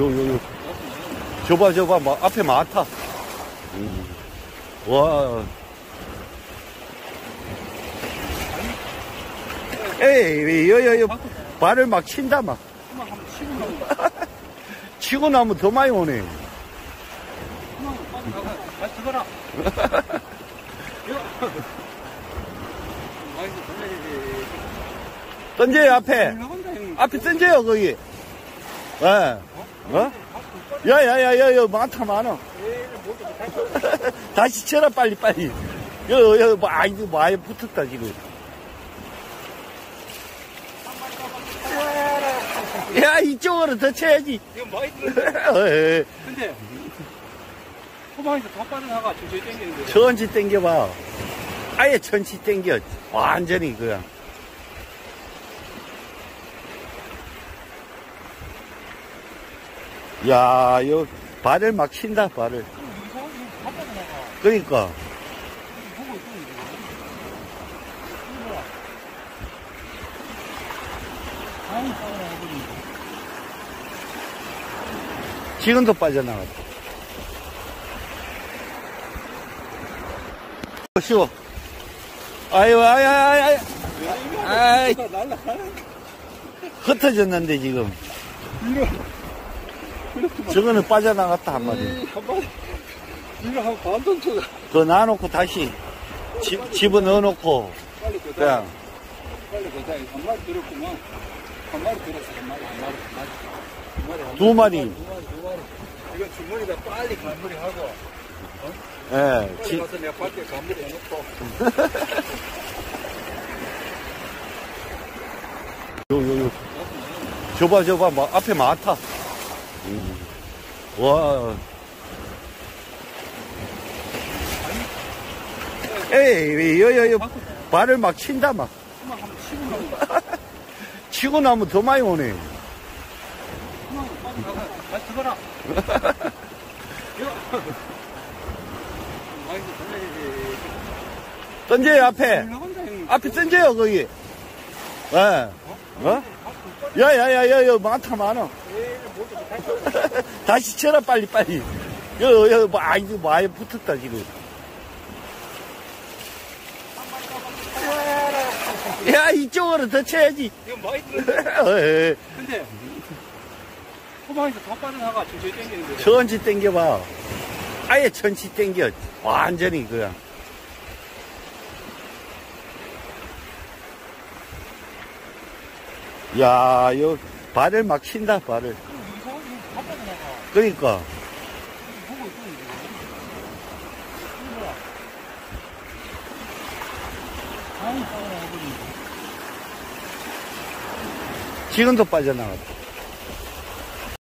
요, 요, 요. 저봐, 저봐, 막, 앞에 많다. 음. 와. 에이, 여, 여, 여, 발을 막 친다, 막. 치고 나면 더 많이 오네. 던져요, 앞에. 앞에 던져요, 거기. 예. 어? 야, 야, 야, 야, 야, 많다, 많아. 다시 쳐라, 빨리, 빨리. 여, 여, 뭐, 아이고, 많이 붙었다, 지금. 야, 이쪽으로 더 쳐야지. 이거 많이 들었네. 어, 근데, 후방에서 다 빠져나가. 천천히 땡기는데. 천지 땡겨봐. 아예 천지 땡겨. 완전히 그냥. 야, 요, 발을 막 친다, 발을. 그러니까. 지금도 빠져나갔다. 쉬워. 아유, 아유, 아유, 아유. 아이, 날라가는 흩어졌는데, 지금. 이거. 저거는 빠져나갔다, 한 마리. 한 마리. 이거 한 반돈 쳐가. 그거 놔놓고 다시 집, 집어 넣어놓고, 빨리 걷자. 그냥, 빨리 걷자. 한 마리 들었구만. 한 마리 들었어. 한 마리, 한 마리, 한 마리. 한 마리, 한두 마리. 두 마리, 두 마리. 이건 주머니다 빨리 간무리 하고. 예, 빨리 지, 가서 내가 밖에 간무리 해놓고. 요, 요, 요. 저봐, 저봐, 막, 앞에 많다. 음. 와. 에이, 여, 여, 여. 발을 막 친다, 막. 치고 나면 더 많이 오네. 던져요, 앞에. 앞에 던져요, 거기. 예. 어? 야, 야, 야, 야, 야, 많다, 많아. 다시 쳐라, 빨리, 빨리. 여, 여, 뭐, 아이고, 많이 붙었다, 지금. 야, 이쪽으로 더 쳐야지. 이거 많이 들었네. 어, 예. 근데, 후방에서 다 빠져나가. 천천히 땡기는데. 천지 땡겨봐. 아예 천지 땡겨. 완전히 그냥. 야, 요, 발을 막 친다, 발을. 그러니까. 지금도 빠져나갔다.